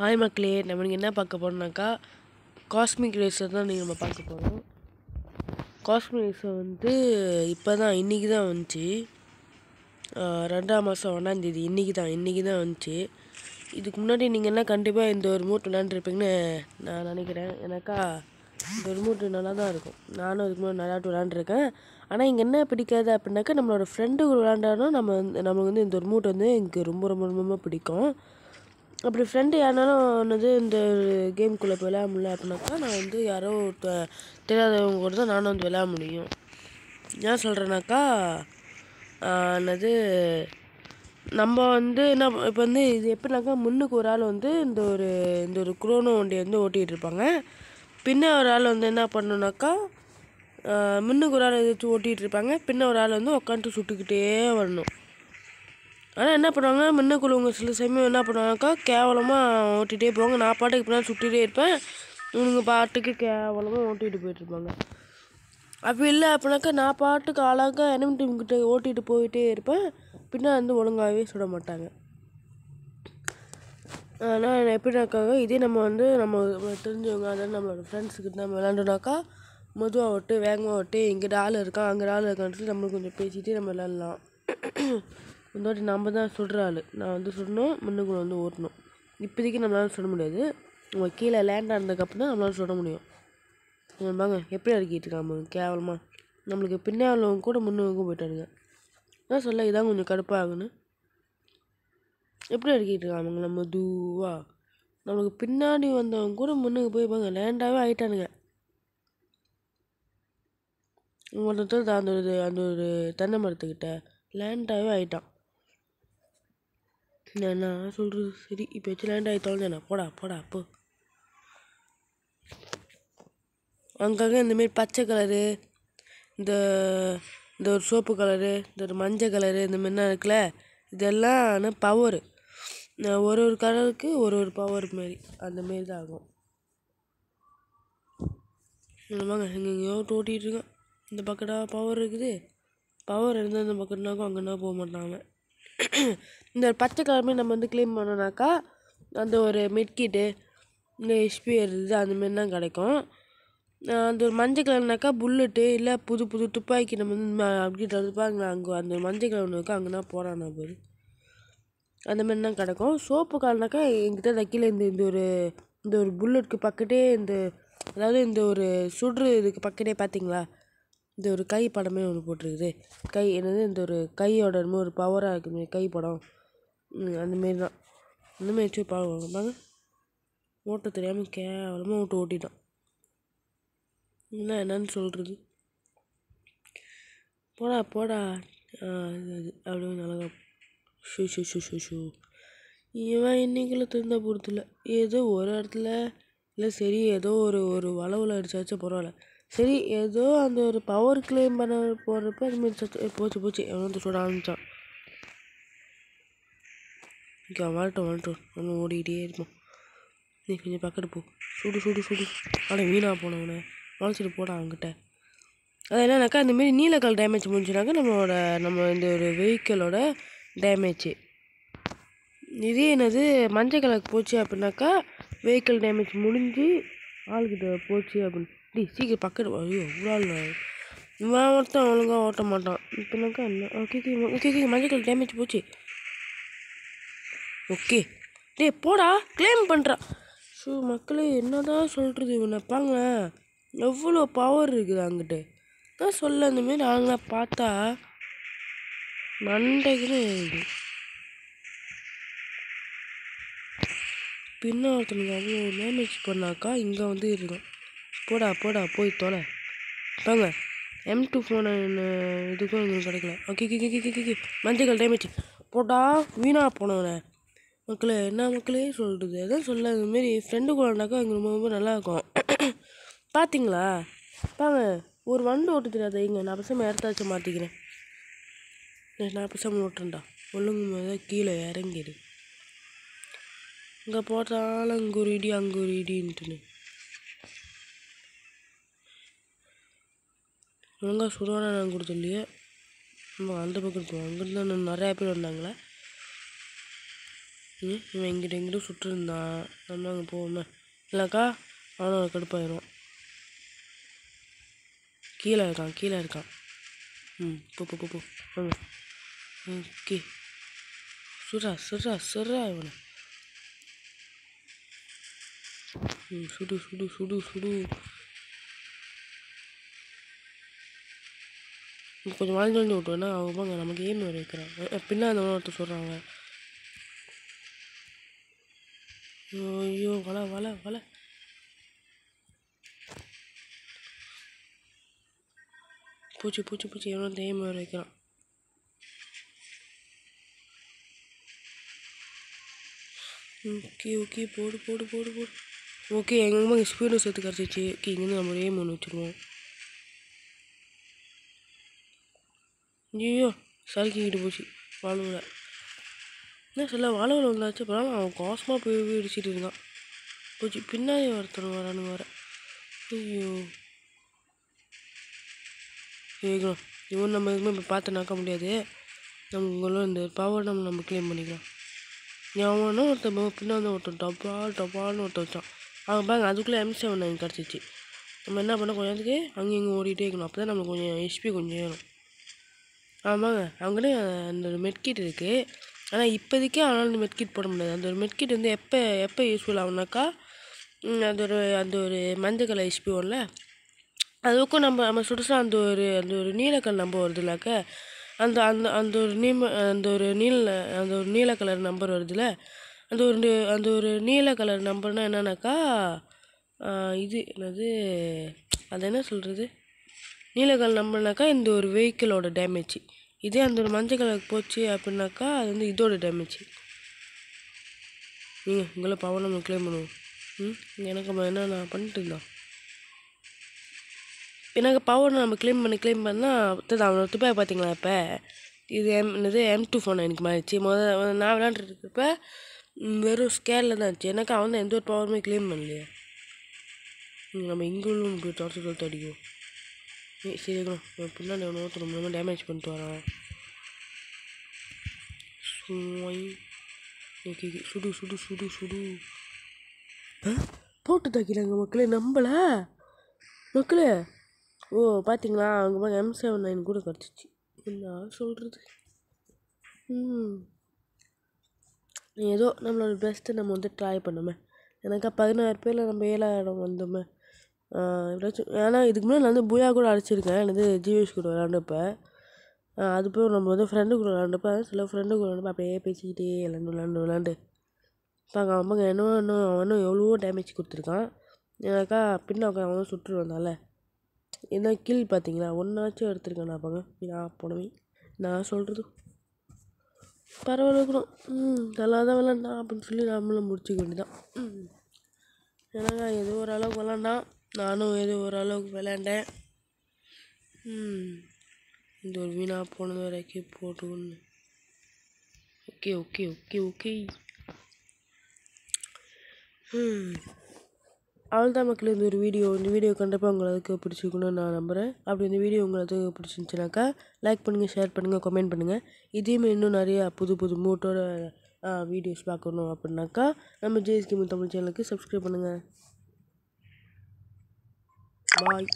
Hi மக்களே. நம்ம நீங்கள் என்ன பார்க்க போறோம்னாக்கா காஸ்மிக் ரேஸர் தான் நீங்கள் நம்ம பார்க்க போகிறோம் காஸ்மிக் ரேஸர் வந்து இப்போ தான் இன்றைக்கி தான் வந்துச்சு. ரெண்டாம் மாதம் ஒன்றாந்தேதி இன்றைக்கி தான் இன்றைக்கி தான் வந்துச்சு. இதுக்கு முன்னாடி நீங்கள் என்ன கண்டிப்பாக இந்த ஒரு மூட் விளாண்டுருப்பீங்கன்னு நான் நினைக்கிறேன். எனக்கா இந்த ஒரு மூட் நல்லா தான் இருக்கும். நானும் இதுக்கு முன்னாடி நல்லா விளாண்டுருக்கேன் ஆனால் இங்கே என்ன பிடிக்காது அப்படின்னாக்கா நம்மளோட ஃப்ரெண்டு கூட விளாண்டாலும் நம்ம வந்து நமக்கு வந்து இந்த ஒரு மூட் வந்து எனக்கு ரொம்ப ரொம்ப ரொம்ப பிடிக்கும். அப்படி ஃப்ரெண்டு யாருனாலும் என்னது இந்த கேம்குள்ளே போய் விளையாட முடியல அப்படின்னாக்கா நான் வந்து யாரோ தெரியாதவங்க கூட தான் நானும் வந்து விளையாட முடியும். ஏன் சொல்கிறேன்னாக்கா என்னது நம்ம வந்து என்ன இப்போ வந்து இது எப்படினாக்கா முன்னுக்கு ஒரு ஆள் வந்து இந்த ஒரு இந்த ஒரு குரோனோ வண்டியை வந்து ஓட்டிகிட்டு இருப்பாங்க. பின்ன ஒரு ஆள் வந்து என்ன பண்ணணுனாக்கா முன்னுக்கு ஒரு ஆள் எதாச்சும் ஓட்டிகிட்டு இருப்பாங்க. பின்ன ஒரு ஆள் வந்து உட்காந்துட்டு சுட்டுக்கிட்டே வரணும். ஆனால் என்ன பண்ணுவாங்க? குழுவங்க சில சமயம் என்ன பண்ணுவாங்கக்கா? கேவலமாக ஓட்டிகிட்டே போவாங்க. நான் பாட்டுக்கு பின்னாடி சுட்டிகிட்டே இருப்பேன். இவனுங்க பாட்டுக்கு கேவலமாக ஓட்டிகிட்டு போயிட்டுருப்பாங்க அப்படி இல்லை அப்படின்னாக்கா நான் பாட்டுக்கு ஆளாக enemy டீம் கிட்ட ஓட்டிகிட்டு போயிட்டே இருப்பேன். பின்னா வந்து ஒழுங்காகவே சுட மாட்டாங்க. ஆனால் எப்படினாக்காக இதே நம்ம வந்து நம்ம தெரிஞ்சவங்க அதாவது நம்மளோட ஃப்ரெண்ட்ஸுக்கிட்ட நம்ம விளாண்டோனாக்கா மெதுவாக விட்டு வேகமாக விட்டு இங்கிட்ட ஆள் இருக்கான் அங்கே ஆள் இருக்கான்னு சொல்லி கொஞ்சம் பேசிகிட்டே நம்ம விளாட்லாம் இந்த வாட்டி நம்ம தான் சுடுற ஆள். நான் வந்து சுடணும் முன்னுக்குள்ள வந்து ஓட்டணும். இப்போதைக்கு நம்மளால சுட முடியாது. நம்ம கீழே லேண்ட் ஆனதுக்கப்புறம் தான் நம்மளால சுட முடியும். பாங்க எப்படி இறக்கிட்டு இருக்காம கேவலமாக நம்மளுக்கு பின்னே உள்ளவங்க கூட முன்னுக்கும் போயிட்டாருங்க நான் சொல்ல இதான் கொஞ்சம் கடுப்பாகுன்னு. எப்படி இறக்கிட்டு இருக்காங்க நம்ம தூவா நம்மளுக்கு பின்னாடி வந்தவங்க கூட முன்னுக்கு போய் பாங்க லேண்டாகவே ஆகிட்டானுங்க ஒருத்தர் அந்த ஒரு அந்த ஒரு தென்னை மரத்துக்கிட்ட லேண்டாகவே ஆயிட்டான். நான் சொல்கிறது சரி. இப்போ வச்சு லேண்ட் ஆகி தொலைஞ்சேண்ணா போடா போடா அப்போ அங்கங்கே இந்தமாரி பச்சை கலரு இந்த இந்த ஒரு சோப்பு கலரு இந்த ஒரு மஞ்சள் கலரு இந்த மாதிரிலாம் இருக்குல்ல இதெல்லாம் ஆனால் பவரு ஒரு ஒரு கலருக்கு ஒரு ஒரு பவர் மாரி. அந்த மாரி தான் ஆகும். வாங்க எங்கெங்கேயோ ஓட்டிகிட்டு இருக்கேன். இந்த பக்கடா பவர் இருக்குது. பவர் இருந்தால் இந்த பக்கம்னாக்கும் அங்கேனா போக மாட்டாங்க இந்த பச்சை கலர் நம்ம வந்து க்ளீன் பண்ணோம்னாக்கா அந்த ஒரு மெட்கிட்டு இந்த ஹெச்பி இது அந்த மாதிரி தான் கிடைக்கும். அந்த ஒரு மஞ்சள் கலர்னாக்கா புல்லட்டு இல்லை புது புது துப்பாக்கி நம்ம வந்து ம- அப்படி அங்கே அந்த மஞ்சள் கலர் ஒன்று இருக்கு அங்கேனா போகிறான் பாரு அந்த மாதிரி தான் கிடைக்கும். சோப்பு கால்னாக்கா எங்கிட்ட தைக்கல இந்த இந்த ஒரு இந்த ஒரு புல்லட்டுக்கு பக்கத்தே இந்த அதாவது இந்த ஒரு சுடுற இதுக்கு பக்கத்தே பார்த்தீங்களா இந்த ஒரு கை படமே ஒன்று போட்டிருக்குது. கை என்னது இந்த ஒரு கையோட ஒரு பவராக இருக்குமே கை படம். ம், அந்த மாரி தான். அந்த மாதிரி வச்சு பாருங்க பாங்க ஓட்ட தெரியாமல் கேவலமாக ஓட்டு ஓட்டிட்டான். என்ன என்னன்னு சொல்கிறது போடா போடா. அப்படின்னு அது அழகா ஷூ ஷூ ஷூ ஷூ ஷூ. இவன் இன்னைக்குள்ள திருந்த பொறுத்துல ஏதோ ஒரு இடத்துல இல்லை சரி ஏதோ ஒரு ஒரு வளவில் அடிச்சாச்சும் பரவாயில்ல. சரி ஏதோ அந்த ஒரு பவர் கிளைம் பண்ண போகிறப்ப அதுமாரி போச்சு போச்சு. எவ்வளோ சொல்ல ஆரம்பித்தான் இங்கே வரட்டும் வரட்டும் நம்ம ஓடிக்கிட்டே இருப்போம். நீ கொஞ்சம் பக்கத்து போ. சுடு சுடு சுடு. அட வீணாக போனவனே. வளச்சிட்டு போடா அவங்ககிட்ட அது என்னன்னாக்கா இந்தமாரி நீலக்கல் டேமேஜ் முடிஞ்சுனாக்கா நம்மளோட நம்ம இந்த ஒரு வெஹிக்கிளோட டேமேஜ் இதே என்னது மஞ்சள் கலருக்கு போச்சு அப்படின்னாக்கா வெஹிக்கிள் டேமேஜ் முடிஞ்சு ஆளுக்கிட்ட போச்சு அப்படின்னு. டி சீக்கிரம் பக்கத்து ஐயோ இவ்வளோ இவன் ஒருத்தன் ஒழுங்காக ஓட்ட மாட்டான். இப்போனாக்கா என்ன? ஓகே ஓகே ஓகே மஞ்சள் கலர் டேமேஜ் போச்சு. ஓகே. டேய் போடா க்ளைம் பண்ணுறான் ஸோ மக்களே என்னதான் சொல்கிறது இவனை பாங்க எவ்வளோ பவர் இருக்குது அங்கிட்ட. நான் சொல்ல அந்தமாரி நாங்களாம் பார்த்தா மண்டைக்குன்னு பின்ன ஒருத்தனுக்கு அவ்வளோ டேமேஜ் பண்ணாக்கா இங்கே வந்து இருக்கும். போடா போடா போய் தொலை. பாங்க எம் டூ ஃபோன் இதுக்கும் எங்களுக்கு கிடைக்கல. ஓகே கே கே கே கே மஞ்சள் டேமேஜ் போடா வீணாக போனவனே. மக்களே என்ன மக்களே சொல்கிறது அதான் சொல்ல இதுமாரி ஃப்ரெண்டு கூடனாக்கா இங்கே ரொம்ப ரொம்ப நல்லாயிருக்கும் பார்த்தீங்களா பாங்க ஒரு வண்டு ஓட்ட தெரியாத இங்க. நான் பசங்க இடத்தாச்சும் மாற்றிக்கிறேன் நான் பசங்க ஓட்டுறேன்டா. ஒழுங்கு போது கீழே இறங்கிடு. இங்கே போட்டாலும் அங்கே ஒரு இடி அங்கே ஒரு இடின்ட்டுன்னு ஒழுங்கா சுடுவானா நான் கொடுத்தோம் இல்லையே. நம்ம அந்த பக்கம் இருக்கோம் அங்கேருந்து நிறையா பேர் வந்தாங்களே. இவன் இங்கிட்ட எங்கிட்ட சுட்டிருந்தான் நம்ம அங்கே போவோமே. இல்லைக்கா அவனும் கடுப்பாயிரும். கீழே இருக்கான் கீழே இருக்கான். ம் போ போ போ ஓகே. சுரா சுரா சுரா இவனை. ம் சுடு சுடு சுடு சுடு. கொஞ்சம் வாழ்ந்து வாழ்ந்து விட்டுவேன்னா அவங்க நமக்கு ஏன் வர பின்னா அந்த ஒருத்தர் சொல்கிறாங்க ஐயோ வலை வலை வலை பூச்சி பூச்சி பூச்சி எவ்வளோ தேய்மை வர வைக்கிறான். ஓகே ஓகே போடு போடு போடு போடு. ஓகே எங்கம்மா ஸ்பீடும் எடுத்து கிடச்சிச்சு ஓகே இங்கேருந்து நம்ம ஒரு ஏம் ஒன்று வச்சுருவோம். ஐயோ சறுக்கிக்கிட்டு போச்சு. வாழ்வில். என்ன சொல்ல வாழ்வில் வந்தாச்சு. அப்புறம் அவன் காசமாக போய் போய் இடிச்சிட்டு இருக்கான் போச்சு பின்னாடி ஒருத்தர் வரானு வர ஐயோ. கேட்கலாம் இவன் நம்ம எதுவுமே இப்போ பார்த்து நடக்க முடியாது. நம்மளும் இந்த பவர் நம்ம நம்ம கிளைம் பண்ணிக்கலாம். எவனோ ஒருத்தன் ப- பின்னாடி ஒருத்தன் டப்பா டப்பான்னு ஒருத்தன் வச்சான். அவன் பாருங்க அதுக்குள்ளே எம் செவன் நைன் கிடச்சிச்சு. நம்ம என்ன பண்ண கொஞ்ச நேரத்துக்கு அங்கே இங்கே ஓடிட்டே இருக்கணும். அப்போ தான் நம்மளுக்கு கொஞ்சம் ஹெச்பி கொஞ்சம் ஏறும். ஆமாங்க அவங்ககிட்ட அந்த ஒரு மெட்கிட் இருக்குது ஆனால் இப்போதைக்கு அவனால் அந்த மெட்கிட் போட முடியாது. அந்த ஒரு மெட்கிட் வந்து எப்போ எப்போ யூஸ்ஃபுல் ஆகுனாக்கா அது அந்த ஒரு அந்த ஒரு மஞ்சள் கலர் ஹெச்பி ஒன்ல அதுக்கும் நம்ம நம்ம சுடுசா அந்த ஒரு அந்த ஒரு நீலக்கல் நம்பர் வருதுலாக்க. அந்த அந்த அந்த ஒரு நீம அந்த ஒரு நீல அந்த ஒரு நீல கலர் நம்பர் வருதுல. அந்த ஒரு அந்த ஒரு நீல கலர் நம்பர்னால் என்னன்னாக்கா இது என்னது அது என்ன சொல்கிறது நீலக்கல் நம்பர்னாக்கா இந்த ஒரு வெஹிக்கிளோட டேமேஜ் இதே அந்த ஒரு மஞ்சள் கலருக்கு போச்சு அப்படின்னாக்கா அது வந்து இதோட டேமேஜ் நீங்கள் உங்களை பவர் நம்ம க்ளைம் பண்ணுவோம். ம்? எனக்கு நம்ம என்ன நான் பண்ணிட்டு இருந்தான் எனக்கு பவர் நம்ம கிளைம் பண்ணி கிளைம் பண்ணால் அவனை துப்பாய் பார்த்தீங்களா இப்போ? இது எம் இது எம் டூ ஃபோன் எனக்கு மாறிச்சு முதல்ல நான் விளாண்டுட்டு வெறும் ஸ்கேரில் தான் இருந்துச்சு. எனக்கு அவன் தான் எந்த ஒரு பவருமே கிளைம் பண்ணலையே. ம், நம்ம இங்கே உள்ள இப்படி தொடச்சு அடிக்கும் சரி இருக்கணும் பின்னாடி ஒருத்தர் ரொம்ப டேமேஜ் பண்ணிட்டு வரான். ஓகே சுடு சுடு சுடு சுடு? போட்டு தாக்கினாங்க மக்களே நம்பல. மக்களே. ஓ பார்த்தீங்களா அவங்க பாருங்க எம் செவன் நைன் கூட கிடச்சிச்சு. என்ன சொல்கிறது ம். ஏதோ நம்மளோட பெஸ்ட்டு நம்ம வந்து ட்ரை பண்ணோமே. எனக்கு பதினாறு பேரில் நம்ம ஏழாயிரம் வந்தோமே. எப்படியாச்சும் ஏன்னா இதுக்கு முன்னாடி நான் வந்து புயா கூட அடிச்சிருக்கேன் எனது ஜிவிஎஸ் கூட விளாண்டப்ப அது போய் நம்ம வந்து ஃப்ரெண்டு கூட விளாண்டப்ப சில ஃப்ரெண்டு கூட விளாண்டப்ப அப்படியே பேசிக்கிட்டே விளாண்டு விளாண்டு விளாண்டு பாங்க அம்மாங்க இன்னும் இன்னும் அவனும் எவ்வளவோ டேமேஜ் கொடுத்துருக்கான். எனக்கா பின்ன உட்காந்து அவனும் சுற்று வந்தால. என்ன கில் பார்த்தீங்களா? ஒன்றாச்சும் எடுத்திருக்கேன் நான் பாங்க. நான் போனவே. நான் சொல்கிறது பரவாயில்ல இருக்கணும் ம் நல்லா தான் விளாண்டான் அப்படின்னு சொல்லி நம்மளும் முடிச்சுக்க வேண்டியதான் ம். ஏன்னாங்க ஏதோ ஓரளவுக்கு விளாண்டான் நானும் ஏதோ ஓரளவுக்கு விளாண்டேன் ம் இந்த ஒரு வீணாக போனது வரைக்கும் போட்டுக்கொண்டு ஓகே ஓகே ஓகே ஓகே. ம் அவ்வளோதான் மக்கள் இந்த ஒரு வீடியோ. இந்த வீடியோ கண்டிப்பாக உங்களுக்கு பிடிச்சிருக்குன்னு நான் நம்புகிறேன் அப்படி இந்த வீடியோ உங்களுக்கு பிடிச்சிருந்துச்சுனாக்கா லைக் பண்ணுங்கள் ஷேர் பண்ணுங்கள் கமெண்ட் பண்ணுங்கள் இதையுமே இன்னும் நிறையா புது புது மூட்டோட வீடியோஸ் பார்க்கணும் அப்படின்னாக்கா நம்ம ஜேஎஸ்கே தமிழ் சேனலுக்கு சப்ஸ்கிரைப் பண்ணுங்கள் பாய்